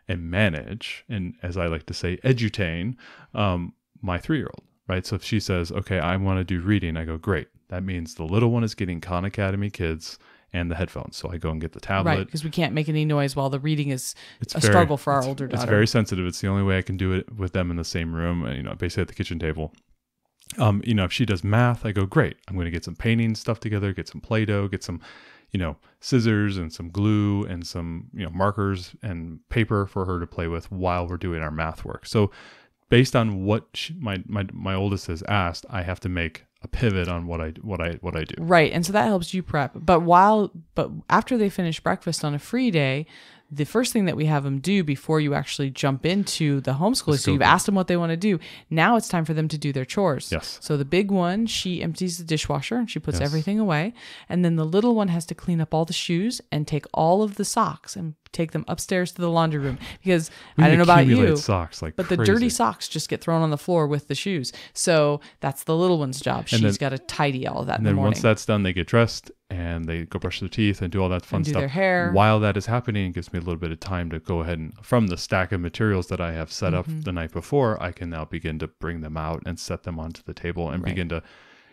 and manage, and as I like to say, edutain um, my three year old, right? So if she says, okay, I want to do reading, I go, great. That means the little one is getting Khan Academy Kids and the headphones. So I go and get the tablet. Right, because we can't make any noise while the reading is It's a very- struggle for our it's- older It's daughter. very sensitive. It's the only way I can do it with them in the same room, uh, you know, basically at the kitchen table. Um, you know, if she does math, I go, great. I'm going to get some painting stuff together, get some Play-Doh, get some, you know, scissors and some glue and some, you know, markers and paper for her to play with while we're doing our math work. So based on what she, my, my, my oldest has asked, I have to make a pivot on what I, what I, what I do. Right, and so that helps you prep. But while, but after they finish breakfast on a free day, the first thing that we have them do before you actually jump into the homeschooling, so you've asked them what they want to do. Now it's time for them to do their chores. Yes. So the big one, she empties the dishwasher and she puts Yes. everything away, and then the little one has to clean up all the shoes and take all of the socks and take them upstairs to the laundry room because We I don't know about you, socks like but the dirty socks just get thrown on the floor with the shoes. So that's the little one's job. And She's got to tidy all of that in And the then morning. once that's done, they get dressed and they go brush their teeth and do all that fun stuff. their hair. While that is happening, it gives me a little bit of time to go ahead and, from the stack of materials that I have set Mm-hmm. up the night before, I can now begin to bring them out and set them onto the table and Right. begin to,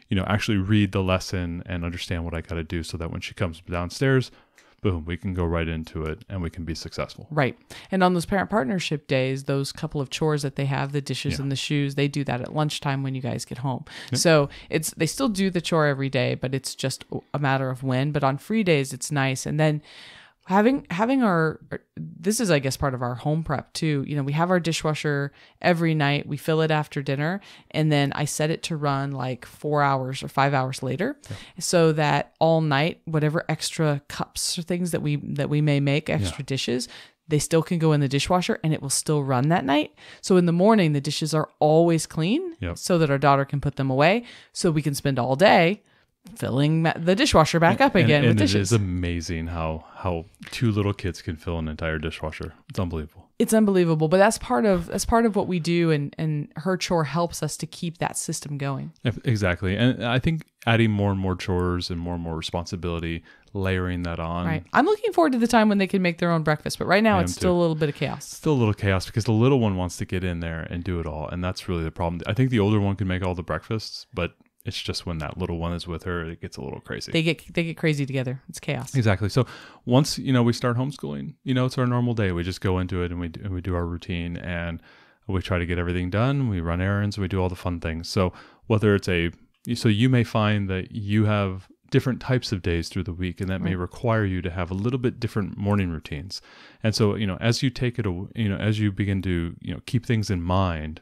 you know, actually read the lesson and understand what I got to do so that when she comes downstairs, boom, we can go right into it and we can be successful. Right. And on those parent partnership days, those couple of chores that they have, the dishes Yeah. and the shoes, they do that at lunchtime when you guys get home. So it's they still do the chore every day, but it's just a matter of when. But on free days, it's nice. And then having having our this is i guess part of our home prep too. You know we have our dishwasher every night. We fill it after dinner and then i set it to run like four hours or five hours later so that all night whatever extra cups or things that we that we may make extra dishes they still can go in the dishwasher and it will still run that night. So in the morning the dishes are always clean Yep. so that our daughter can put them away so we can spend all day filling the dishwasher back up again and, with and it dishes is amazing how how two little kids can fill an entire dishwasher. It's unbelievable. it's unbelievable but that's part of that's part of what we do and and her chore helps us to keep that system going Exactly, and I think adding more and more chores and more and more responsibility, layering that on, right i'm looking forward to the time when they can make their own breakfast but right now it's still too. a little bit of chaos still a little chaos because the little one wants to get in there and do it all, and that's really the problem. I think the older one can make all the breakfasts, but it's just when that little one is with her, it gets a little crazy. they get they get crazy together it's chaos Exactly. So once you know we start homeschooling, you know it's our normal day. We just go into it and we do, and we do our routine and we try to get everything done. We run errands. We do all the fun things. So whether it's a so you may find that you have different types of days through the week and that may require you to have a little bit different morning routines. And so, you know, as you take it, you know, as you begin to, you know, keep things in mind,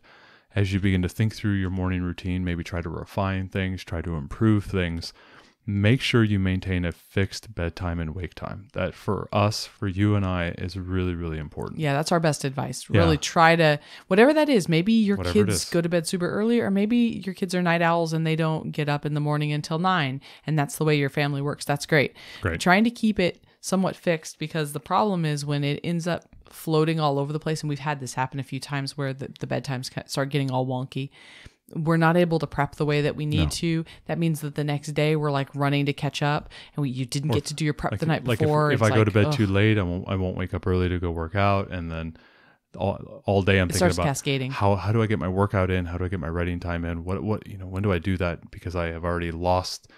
as you begin to think through your morning routine, maybe try to refine things, try to improve things, make sure you maintain a fixed bedtime and wake time. That for us, for you and I, is really, really important. Yeah, that's our best advice. Really Yeah. try to whatever that is. Maybe your Whatever kids go to bed super early, or maybe your kids are night owls and they don't get up in the morning until nine, and that's the way your family works. That's great. Great. Trying to keep it somewhat fixed because the problem is when it ends up floating all over the place, and we've had this happen a few times where the, the bedtimes start getting all wonky. We're not able to prep the way that we need to. That means that the next day we're like running to catch up, and we, you didn't get to do your prep Like, the night like before. if, if I It's go to bed ugh, too late, I won't, I won't wake up early to go work out. And then all, all day I'm thinking starts about cascading. how, how do I get my workout in? How do I get my writing time in? What, what, you know, when do I do that? Because I have already lost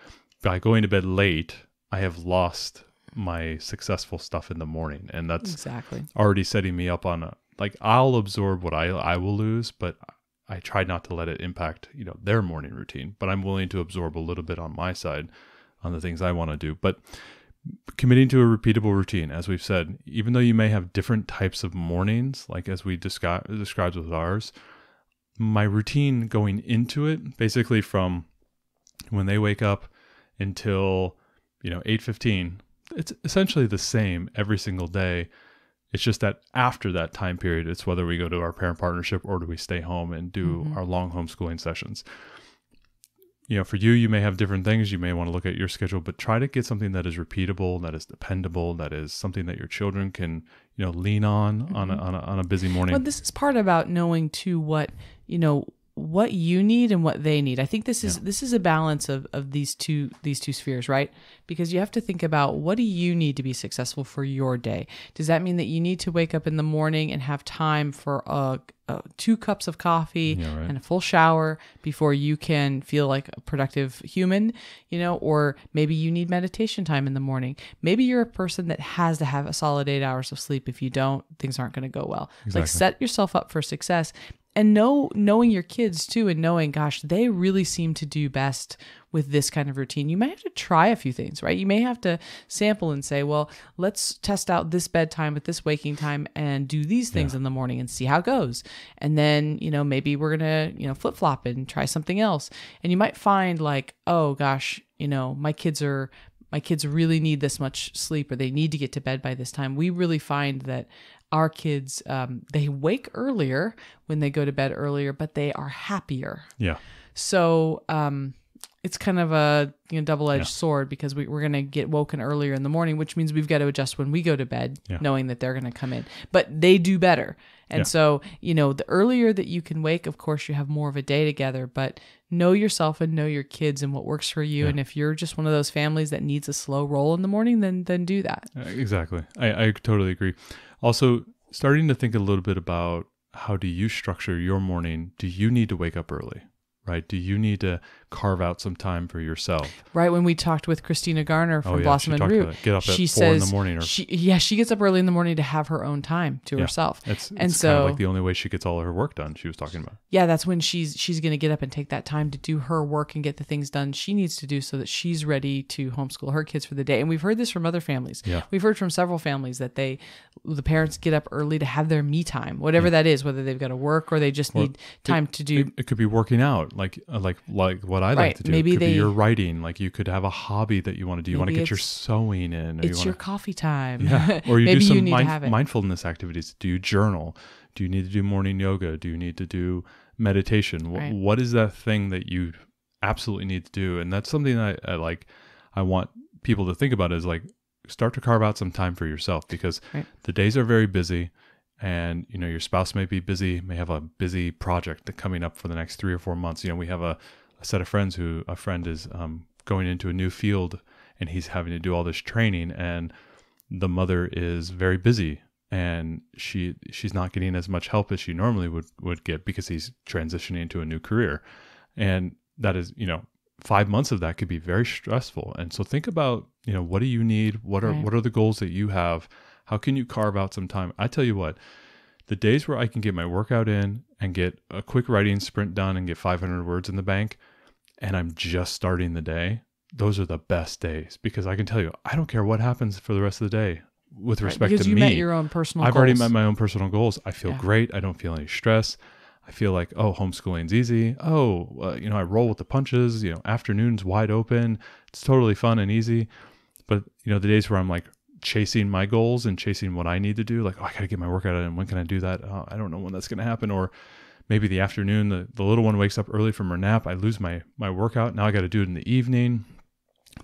by going to bed late. I have lost my successful stuff in the morning. And that's, exactly. already setting me up on a like I'll absorb what I I will lose, but I try not to let it impact you know their morning routine. But I'm willing to absorb a little bit on my side on the things I want to do. But committing to a repeatable routine, as we've said, even though you may have different types of mornings, like as we described described with ours, my routine going into it, basically from when they wake up until you know 8:15 it's essentially the same every single day. It's just that after that time period it's whether we go to our parent partnership or do we stay home and do mm-hmm. our long homeschooling sessions. You know for you you may have different things. You may want to look at your schedule but try to get something that is repeatable that is dependable that is something that your children can you know lean on on, a, mm-hmm. on, a, on a busy morning. Well, this is part about knowing too what you know what you need and what they need. I think this is this is a balance of of these two these two spheres, right? Because you have to think about what do you need to be successful for your day. Does that mean that you need to wake up in the morning and have time for a, a two cups of coffee Yeah, right. and a full shower before you can feel like a productive human, you know, or maybe you need meditation time in the morning. Maybe you're a person that has to have a solid 8 hours of sleep. If you don't, things aren't going to go well. It's Like set yourself up for success and know knowing your kids too and knowing gosh, they really seem to do best with this kind of routine. You may have to try a few things, right? You may have to sample and say, well, let's test out this bedtime with this waking time and do these things in the morning and see how it goes. And then, you know, maybe we're going to, you know, flip flop and try something else. And you might find like, oh gosh, you know, my kids are my kids really need this much sleep or they need to get to bed by this time. We really find that our kids um, they wake earlier when they go to bed earlier, but they are happier. yeah So um, it's kind of a you know, double edged sword because we, we're going to get woken earlier in the morning, which means we've got to adjust when we go to bed, Yeah. knowing that they're going to come in. But they do better. And Yeah. so, you know, the earlier that you can wake, of course, you have more of a day together, but know yourself and know your kids and what works for you. And if you're just one of those families that needs a slow roll in the morning, then then do that. Uh, Exactly. I, I totally agree. Also, starting to think a little bit about how do you structure your morning? Do you need to wake up early? Right? Do you need to carve out some time for yourself. Right when we talked with Christina Garner from Oh, yeah, Blossom and Root. Get up at she four in the morning or- she, yeah, she gets up early in the morning to have her own time to Yeah. herself. It's, and it's so kind of like the only way she gets all of her work done. She was talking about. yeah, that's when she's she's going to get up and take that time to do her work and get the things done she needs to do so that she's ready to homeschool her kids for the day. And we've heard this from other families. Yeah. We've heard from several families that they the parents get up early to have their me time, whatever that is, whether they've got to work or they just need time to do It, it could be working out, like uh, like like what I like Right. to do. Maybe it could they- be your writing. Like you could have a hobby that you want to do. You want to get your sewing in. Or you it's wanna, your coffee time. Yeah. [LAUGHS] Or you do some you mind- to have it. mindfulness activities. Do you journal? Do you need to do morning yoga? Do you need to do meditation? Right. what is that thing that you absolutely need to do? And that's something I, I like. I want people to think about is like start to carve out some time for yourself because Right. the days are very busy and you know your spouse may be busy may have a busy project that coming up for the next three or four months you know we have a, a set of friends who a friend is um, going into a new field and he's having to do all this training and the mother is very busy and she she's not getting as much help as she normally would would get because he's transitioning into a new career. And that is you know five months of that could be very stressful. And so think about you know what do you need? What are Right. what are the goals that you have? How can you carve out some time? I tell you what the days where i can get my workout in and get a quick writing sprint done and get 500 words in the bank and i'm just starting the day those are the best days because i can tell you i don't care what happens for the rest of the day with Right, respect because to you me met your own personal I've already met my own personal goals. I feel Yeah. great. I don't feel any stress. I feel like, oh, homeschooling's easy. Oh, uh, you know, I roll with the punches. You know, afternoons wide open. It's totally fun and easy. But you know, the days where I'm like chasing my goals and chasing what I need to do, like, oh, I got to get my workout in. When can I do that? Oh, I don't know when that's going to happen. Or maybe the afternoon, the, the little one wakes up early from her nap. I lose my my workout. Now I got to do it in the evening.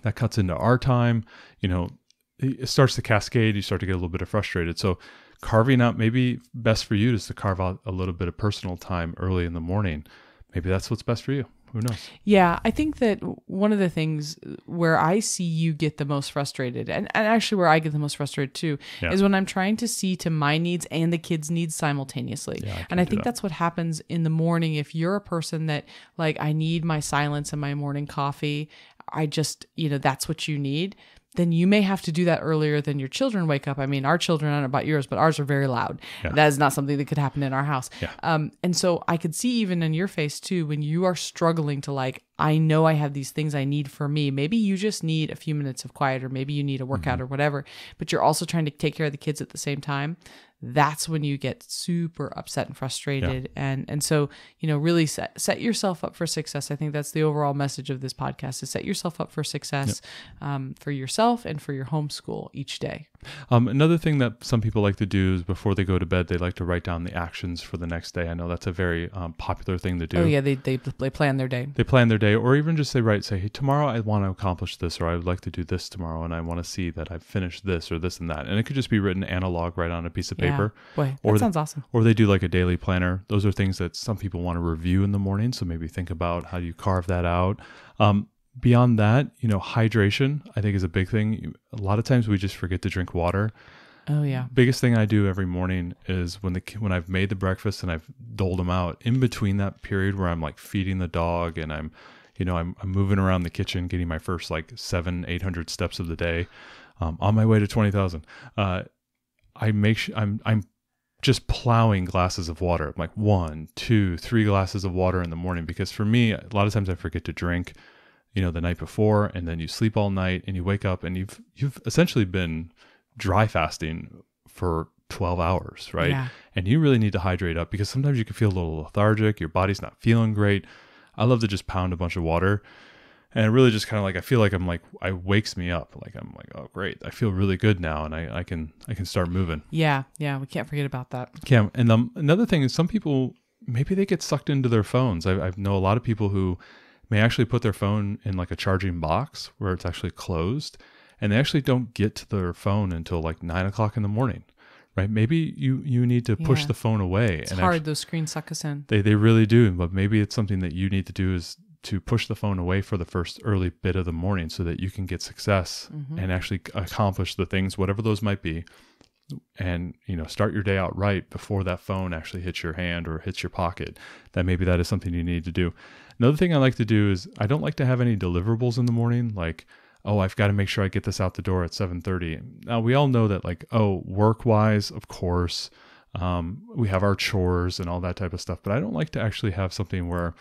That cuts into our time. You know, it starts to cascade. You start to get a little bit of frustrated. So carving out maybe best for you is to carve out a little bit of personal time early in the morning. Maybe that's what's best for you. Who knows? Yeah, I think that one of the things where I see you get the most frustrated, and, and actually where I get the most frustrated too, Yeah. is when I'm trying to see to my needs and the kids' needs simultaneously. Yeah, I and I think that. that's what happens in the morning. If you're a person that, like, I need my silence and my morning coffee, I just, you know, that's what you need. Then you may have to do that earlier than your children wake up. I mean, our children, I don't know about yours, but ours are very loud. Yeah. That is not something that could happen in our house. Yeah. Um, and so I could see even in your face too, when you are struggling to like, I know I have these things I need for me. Maybe you just need a few minutes of quiet, or maybe you need a workout Mm-hmm. or whatever, but you're also trying to take care of the kids at the same time. That's when you get super upset and frustrated. And and so, you know, really set set yourself up for success. I think that's the overall message of this podcast is set yourself up for success um, for yourself and for your homeschool each day. Um, another thing that some people like to do is before they go to bed, they like to write down the actions for the next day. I know that's a very um, popular thing to do. Oh yeah, they, they they plan their day. They plan their day, or even just they write, say, hey, tomorrow I want to accomplish this, or I would like to do this tomorrow, and I want to see that I've finished this or this and that. And it could just be written analog right on a piece of paper. Yeah. Boy, Or that sounds awesome. Or they do like a daily planner. Those are things that some people want to review in the morning. So maybe think about how you carve that out. Um, beyond that, you know, hydration, I think is a big thing. A lot of times we just forget to drink water. Oh yeah. Biggest thing I do every morning is when the when I've made the breakfast and I've doled them out. In between that period where I'm like feeding the dog and I'm, you know, I'm, I'm moving around the kitchen, getting my first like seven, eight hundred steps of the day, um, on my way to twenty thousand. Uh, I make sure I'm I'm just plowing glasses of water. I'm like one, two, three glasses of water in the morning because for me, a lot of times I forget to drink, you know, the night before, and then you sleep all night and you wake up and you've you've essentially been dry fasting for 12 hours, right? Yeah. And you really need to hydrate up because sometimes you can feel a little lethargic, your body's not feeling great. I love to just pound a bunch of water. And it really just kind of like I feel like I'm like I wakes me up. Like I'm like, oh great. I feel really good now and I, I can I can start moving. Yeah, yeah, we can't forget about that. Yeah, and um, another thing is some people maybe they get sucked into their phones. I, I know a lot of people who may actually put their phone in like a charging box where it's actually closed, and they actually don't get to their phone until like nine o'clock in the morning, right? Maybe you you need to push Yeah. the phone away. It's and hard; actu- those screens suck us in. they they really do, but maybe it's something that you need to do is to push the phone away for the first early bit of the morning so that you can get success Mm-hmm. and actually accomplish the things whatever those might be and you know start your day out right before that phone actually hits your hand or hits your pocket that maybe that is something you need to do Another thing I like to do is I don't like to have any deliverables in the morning, like oh I've got to make sure I get this out the door at seven thirty. Now we all know that like oh work wise, of course, um, we have our chores and all that type of stuff, but I don't like to actually have something where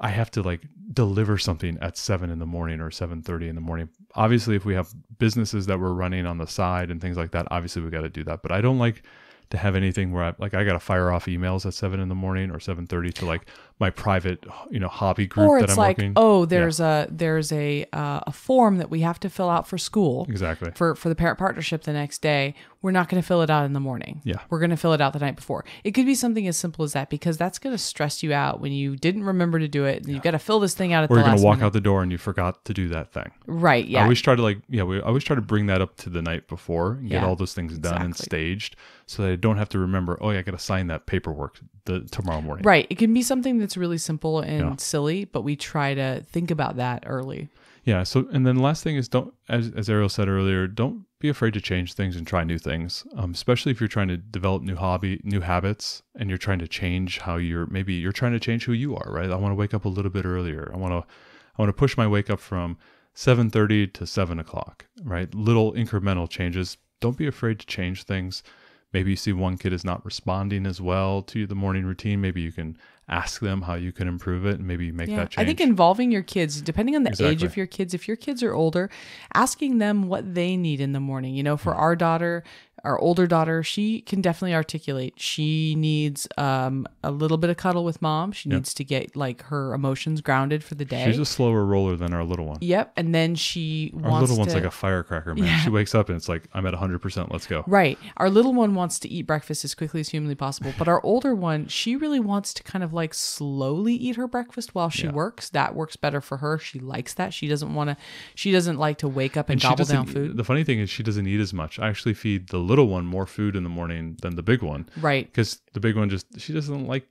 I have to like deliver something at seven in the morning or seven thirty in the morning. Obviously, if we have businesses that we're running on the side and things like that, obviously we got to do that. But I don't like to have anything where I like I got to fire off emails at seven in the morning or seven thirty to like my private you know hobby group or that it's I'm like working. oh there's a there's a uh, a form that we have to fill out for school exactly. for for the parent partnership the next day we're not going to fill it out in the morning Yeah. we're going to fill it out the night before it could be something as simple as that because that's going to stress you out when you didn't remember to do it and you've got to fill this thing out at Or you're gonna walk minute. out the door and you forgot to do that thing. right yeah I always try to like yeah, we I always try to bring that up to the night before and get all those things done and staged so that I don't have to remember, oh yeah, I gotta sign that paperwork the tomorrow morning. right it can be something that's really simple and Yeah. silly but we try to think about that early Yeah. So, and then the last thing is don't, as, as Ariel said earlier, don't be afraid to change things and try new things. Um, especially if you're trying to develop new hobby, new habits, and you're trying to change how you're, maybe you're trying to change who you are, right? I want to wake up a little bit earlier. I want to, I want to push my wake up from 7.30 to 7 o'clock, right? Little incremental changes. Don't be afraid to change things. Maybe you see one kid is not responding as well to the morning routine. Maybe you can ask them how you can improve it and maybe make that change. I think involving your kids, depending on the age of your kids, if your kids are older, asking them what they need in the morning. You know, for hmm. our daughter, our older daughter, she can definitely articulate. She needs um, a little bit of cuddle with mom. She needs to get like her emotions grounded for the day. She's a slower roller than our little one. yep, and then she Our little one's like a firecracker, man. She wakes up and it's like, I'm at 100%, let's go. Right. Our little one wants to eat breakfast as quickly as humanly possible, but our older one, she really wants to kind of like slowly eat her breakfast while she Yeah. works. That works better for her. She likes that. She doesn't want to she doesn't like to wake up and, And gobble down food. the funny thing is she doesn't eat as much. I actually feed the little one more food in the morning than the big one Right. because the big one just, she doesn't like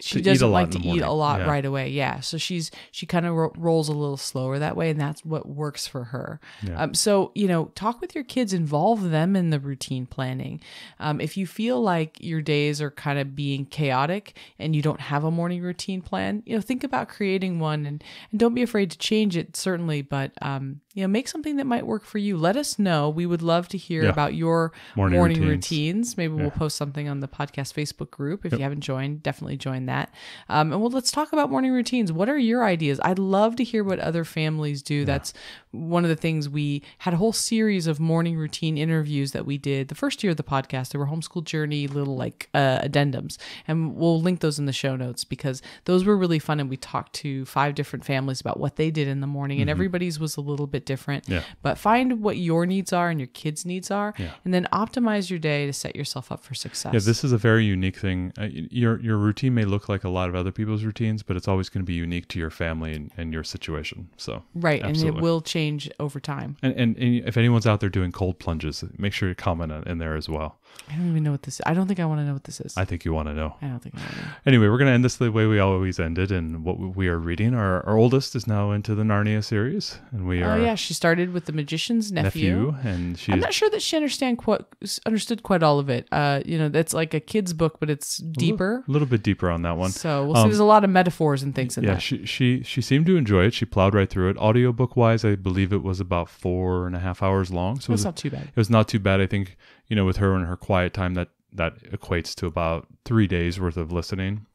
She to eat a doesn't like to eat a lot Yeah. right away. Yeah. So she's she kind of ro- rolls a little slower that way and that's what works for her. Yeah. Um, so, you know, talk with your kids, involve them in the routine planning. Um, if you feel like your days are kind of being chaotic and you don't have a morning routine plan, you know, think about creating one and, and don't be afraid to change it, certainly, but, um, you know, make something that might work for you. Let us know. We would love to hear Yeah. about your Morning morning, routines. routines. Maybe we'll post something on the podcast Facebook group. If you haven't joined, definitely join that. Um, and well, let's talk about morning routines. What are your ideas? I'd love to hear what other families do. That's one of the things we had a whole series of morning routine interviews that we did the first year of the podcast. There were homeschool journey little like uh, addendums, and we'll link those in the show notes because those were really fun. And we talked to five different families about what they did in the morning, and everybody's was a little bit different. Mm-hmm. Yeah. But find what your needs are and your kids' needs are, Yeah. and then optimize your day to set yourself up for success. Yeah, this is a very unique thing. Uh, your your routine may look like a lot of other people's routines, but it's always going to be unique to your family and, and your situation. So right, and absolutely. it will change over time. And, and and if anyone's out there doing cold plunges, make sure you comment in there as well. I don't even know what this is. I don't think I want to know what this is. I, think you want to know. I don't think I want to know. Anyway, we're going to end this the way we always ended, and what we are reading. Our our oldest is now into the Narnia series, and we are. Oh yeah, she started with the magician's nephew. nephew, and she I'm not sure that she understand quite understood quite all of it. Uh, you know, that's like a kid's book, but it's deeper. a little bit deeper on that one. So we'll see. Um, There's a lot of metaphors and things in yeah, that. Yeah. She she she seemed to enjoy it. She plowed right through it. Audiobook wise, I believe it was about four and a half hours long. So it was, not too bad. it was not too bad. I think you know with her and her quiet time that that equates to about three days worth of listening.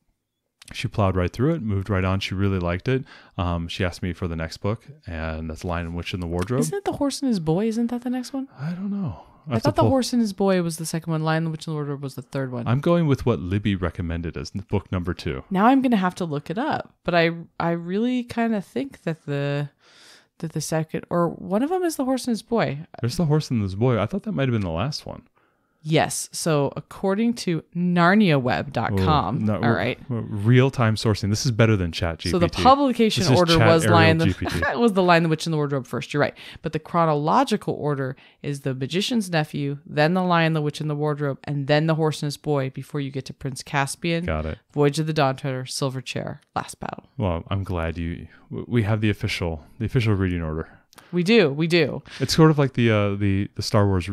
She plowed right through it, moved right on. She really liked it. Um, she asked me for the next book, and that's Lion, and Witch, in the Wardrobe. Isn't it the horse and his boy? Isn't that the next one? I don't know. I thought the horse and his boy was the second one. Lion, the Witch, and the Wardrobe was the third one. I'm going with what Libby recommended as book number two. now I'm gonna have to look it up, but I I really kind of think that the that the second or one of them is the horse and his boy. There's the horse and his boy. I thought that might have been the last one. Yes. So according to NarniaWeb.com, No, all right. Real time sourcing. This is better than Chat GPT. So the publication This order was Lion the [LAUGHS] was the Lion, the Witch, and the Wardrobe first. You're right, but the chronological order is the Magician's Nephew, then the Lion, the Witch, and the Wardrobe, and then the Horse and His Boy before you get to Prince Caspian, Got it. Voyage of the Dawn Treader, Silver Chair, Last Battle. Well, I'm glad you. We have the official, the official reading order. We do, we do. It's sort of like the uh, the the Star Wars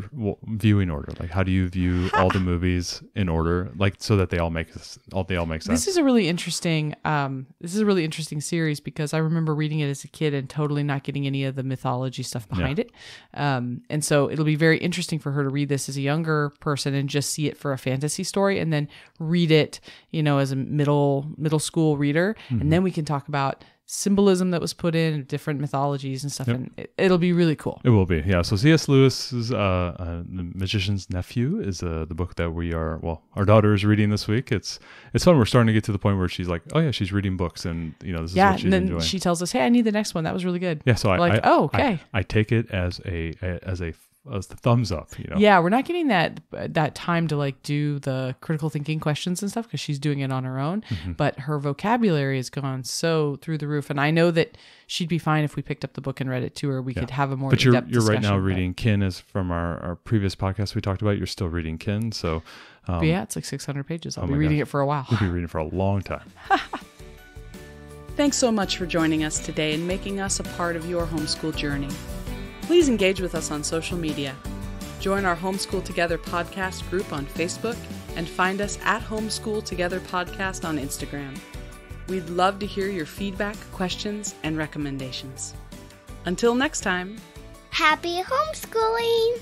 viewing order. Like, how do you view all the movies in order, like so that they all make all they all make sense? This is a really interesting. Um, this is a really interesting series because I remember reading it as a kid and totally not getting any of the mythology stuff behind it. Um, and so it'll be very interesting for her to read this as a younger person and just see it for a fantasy story, and then read it, you know, as a middle middle school reader, Mm-hmm. and then we can talk about symbolism that was put in different mythologies and stuff, and it, it'll be really cool. It will be, yeah. So C.S. Lewis's uh, uh, "The Magician's Nephew" is uh, the book that we are. Well, our daughter is reading this week. It's it's fun. We're starting to get to the point where she's like, oh yeah, she's reading books, and you know this is Yeah, what she's and then enjoying. she tells us, "Hey, I need the next one. That was really good." yeah, so I like, I- oh, I- okay. I, take it as a, a as a as the thumbs up. You know, Yeah, we're not getting that that time to like do the critical thinking questions and stuff because she's doing it on her own. Mm-hmm. But her vocabulary has gone so through the roof, and I know that she'd be fine if we picked up the book and read it to her. We could have a more. But you're in-depth you're right now reading Kin is from our, our previous podcast we talked about. You're still reading Kin, so um, But yeah, it's like 600 pages. I'll oh be reading gosh. it for a while. you'll be reading for a long time. [LAUGHS] Thanks so much for joining us today and making us a part of your homeschool journey. Please engage with us on social media. Join our Homeschool Together podcast group on Facebook and find us at Homeschool Together Podcast on Instagram. We'd love to hear your feedback, questions, and recommendations. Until next time. Happy homeschooling!